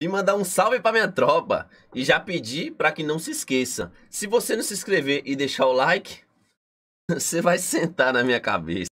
e mandar um salve para minha tropa. E já pedir para que não se esqueça. Se você não se inscrever e deixar o like, você vai sentar na minha cabeça.